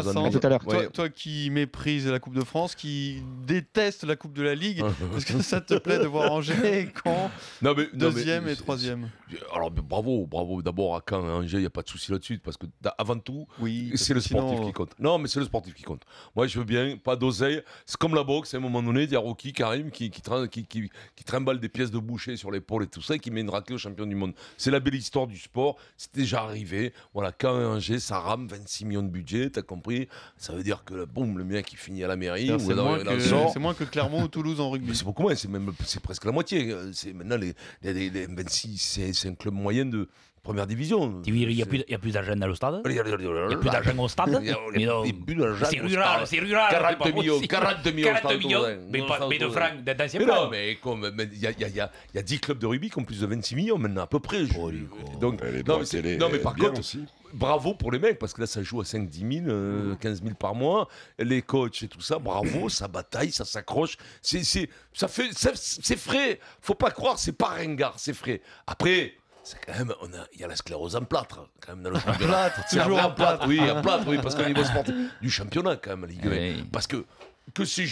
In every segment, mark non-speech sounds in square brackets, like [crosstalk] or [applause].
Vincent, nous À tout à l'heure. Toi, qui méprises la Coupe de France, qui déteste la Coupe de la Ligue, [laughs] est-ce que ça te plaît de voir Angers quand Non, mais- non, mais- deuxième et troisième Alors mais bravo, bravo d'abord à Caen et Angers, il n'y a pas de souci là-dessus, parce que avant tout, Oui, c'est le sinon, sportif qui compte. Non, mais c'est le sportif qui compte. Moi, je veux bien, pas d'oseille. C'est comme la boxe, à un moment donné, il y a Rocky, Karim, qui, qui, qui, qui trimballe des pièces de boucher sur l'épaule et tout ça, et qui met une raclée au champion du monde. C'est la belle histoire du sport, c'est déjà arrivé. Voilà, Caen et Angers, ça rame 26 millions de budget, t'as compris Ça veut dire que, boum, le mec, il finit à la mairie, c'est dans- moins, que- sort. c'est moins que Clermont ou Toulouse en rugby. c'est beaucoup moins, c'est même c'est presque la moitié. C'est maintenant les, les, les- les 26, c'est c'est un club moyen de première division. Il n'y a, plus- il y a plus d'argent dans le stade? Il y a Il n'y a plus d'argent au stade? C'est au rural, stade. c'est rural. 40 c'est pas millions, possible. 40 millions, 40 stade millions, toulousain. mais, pas, mais de francs, d'anciens Mais non, mais comme mais il y a, il y, a, il y, a, il y a 10 clubs de rugby qui ont plus de 26 millions maintenant à peu près. je- donc, Elle est non, mais, par contre, aussi. Bravo pour les mecs parce que là ça joue à 5-10 000, euh, 15 000 par mois. Les coachs et tout ça, bravo, [coughs] ça bataille, ça s'accroche. C'est, c'est, ça fait, c'est, frais. Faut pas croire, c'est pas ringard, c'est frais. Après. C'est quand même, il y a la sclérose en plâtre, quand même, dans le championnat. La toujours en plâtre. Oui, en [laughs] plâtre, oui, parce qu'au niveau sportif, du championnat, quand même, Ligue 1. Oui. Parce que, que ces,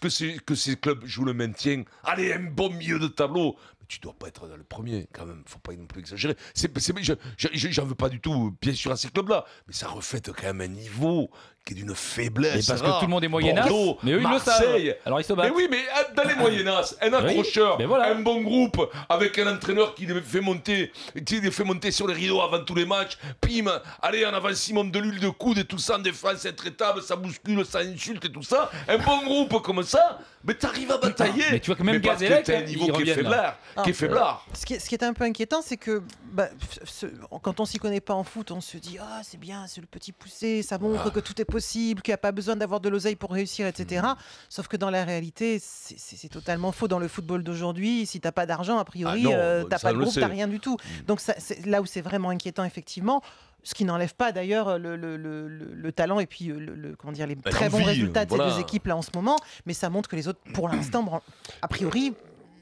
que, ces, que ces clubs jouent le maintien, allez, un bon milieu de tableau. Mais tu dois pas être dans le premier, quand même. Faut pas non plus exagérer. C'est, c'est, je, je- je- j'en veux pas du tout, bien sûr, à ces clubs-là. Mais ça reflète quand même un niveau qui est d'une faiblesse. Mais parce que tout le monde est moyennas, Bordeaux, mais eux, ils le savent. Alors, ils se Mais oui, mais euh, dans les moyennas, un accrocheur, voilà. un bon groupe, avec un entraîneur qui les fait monter, qui les fait monter sur les rideaux avant tous les matchs, pim, allez, en avant Simon de l'huile de coude et tout ça, en défense intraitable, ça bouscule, ça insulte et tout ça. Un bon groupe comme ça, mais t'arrives à batailler. Mais tu vois que même Gazellec, t'as un niveau qui est faiblard, Ah, qui est faiblard. Ce qui, est, ce qui est un peu inquiétant, c'est que bah, ce- quand on s'y connaît pas en foot, on se dit ah c'est bien, c'est le petit poussé, ça montre Ah. que tout est possible, qu'il n'y a pas besoin d'avoir de l'oseille pour réussir, etc. Hmm. Sauf que dans la réalité, c'est- totalement faux. Dans le football d'aujourd'hui, si t'as pas d'argent, a priori, Ah euh, t'as pas de groupe, t'as rien du tout. Donc ça, c'est là où c'est vraiment inquiétant, effectivement. Ce qui n'enlève pas d'ailleurs le, le- le- le- le talent et puis euh, le, comment dire, les Bah, très bons résultats de voilà. ces deux équipes là en ce moment, mais ça montre que les autres, pour l'instant, a priori,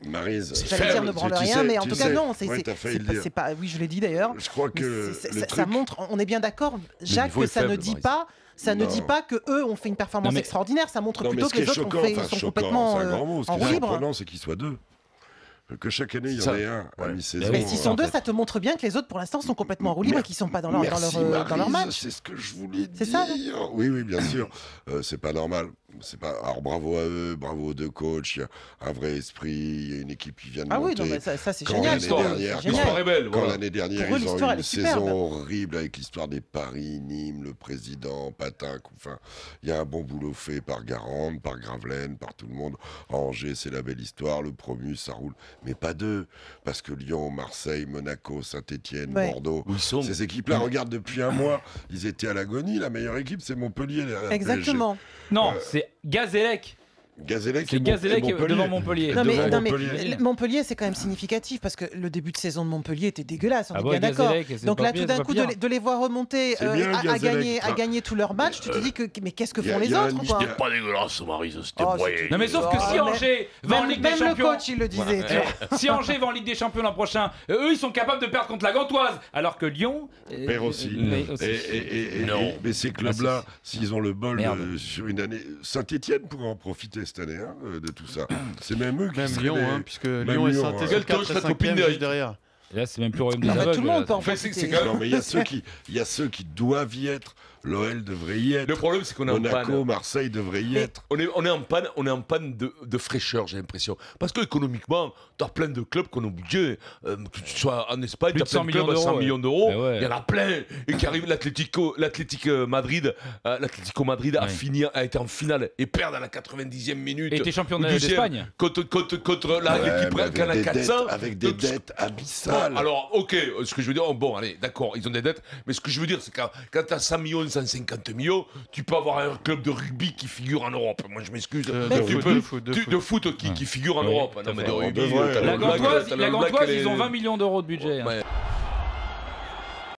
Maryse, J'allais dire ne branle tu rien, sais- mais en tout sais- cas non, c'est ouais, pas, pas- Oui, je l'ai dit d'ailleurs. Je crois que ça, truc, ça montre, on est bien d'accord, Jacques, que ça ne dit pas, ça ne dit pas que eux ont fait une performance Non, mais- extraordinaire. Ça montre Non, plutôt que les autres ont fait- sont choquant, complètement euh, mot. Ce en qui est surprenant, c'est qu'ils soient deux. Que chaque année, il y en ait un à mi-saison. Mais s'ils sont en deux, ça te montre bien que les autres, pour l'instant, sont complètement libre et qu'ils sont pas dans leur, dans leur, Merci, euh, dans leur Maryse, match. C'est ce que je voulais dire. C'est ça, Oui, oui, bien sûr. Euh, c'est pas normal. C'est pas. Alors bravo à eux, bravo aux deux coachs. Il y a un vrai esprit. Il y a une équipe qui vient de Ah oui, monter. non, mais ça, ça, c'est Quand génial. l'année L'histoire, est belle. Quand l'année dernière, ils ont eu une saison horrible avec l'histoire des paris, Nîmes, le président, Patin. Enfin, il y a un bon boulot fait par Garande, par Gravelaine, par tout le monde. À Angers, c'est la belle histoire. Le promu, ça roule. Mais pas deux. Parce que Lyon, Marseille, Monaco, Saint-Etienne, Ouais. Bordeaux. Sont Ces équipes-là, regarde, depuis un mois, ils étaient à l'agonie. La meilleure équipe, c'est Montpellier. la Exactement. Non, Euh, c'est Gazélec. Gazélec Gazélec et Montpellier. devant Montpellier. Non mais, Devant non, mais Montpellier. c'est quand même significatif parce que le début de saison de Montpellier était dégueulasse, on Ah est bon, bien d'accord. Gazélec, c'est Donc là, tout d'un coup, de les, de les voir remonter euh, bien, à, gagner, à Enfin, gagner tous leurs matchs, tu te euh, dis que mais qu'est-ce que font les autres histoire- Pas dégueulasse, Marise, c'était Oh, moyen. c'était- Non mais sauf que Oh, si mais- Angers va en Ligue des même le Champions, coach, il le disait. tu vois. [laughs] Si Angers va en Ligue des Champions l'an prochain, eux ils sont capables de perdre contre la Gantoise, alors que Lyon euh, Perd aussi. mais ces clubs-là, Ah, s'ils ont le bol sur une année, Saint-Etienne pourrait en profiter cette année hein, euh, de tout ça. C'est même eux qui Même Lyon, les- hein, puisque Même Lyon et Lyon, saint ouais. etienne Quel coach, 4 et la 5 copine d'Eric juste derrière. Et Là c'est même plus le royaume des En fait, aveugles. tout le monde peut en c'est- c'est quand Non, mais il y a ceux qui, il y a ceux qui doivent y être. L'OL devrait y être. Le problème, c'est qu'on est en Monaco, panne. Marseille devrait y Mais- être. On est, on est en panne, on est en panne de, de fraîcheur, j'ai l'impression. Parce que économiquement, t'as plein de clubs qu'on a budget. Euh, que tu sois en Espagne, t'as de plein 100 de clubs à millions 100 d'euros, millions d'euros. Ouais. Il y en a plein. Et qui arrivent, l'Atlético, l'Atlético Madrid, euh, l'Atlético Madrid a fini, a été en finale et perd à la 90e minute. Et t'es champion d'Espagne. Contre, contre, contre l'équipe qui en a avec, des 400. dettes, avec des dettes abyssales. Bon, alors, ok, ce que je veux dire, oh, bon, allez, d'accord, ils ont des dettes, mais ce que je veux dire, c'est que quand tu as 100 millions, 150 millions, tu peux avoir un club de rugby qui figure en Europe. Moi, je m'excuse. Euh, de peux- foot, de foot, de tu- foot. de foot qui, qui figure en Oui, Europe. Non, mais de rugby, euh, La Gantoise, ils ont 20 millions d'euros de budget. hein.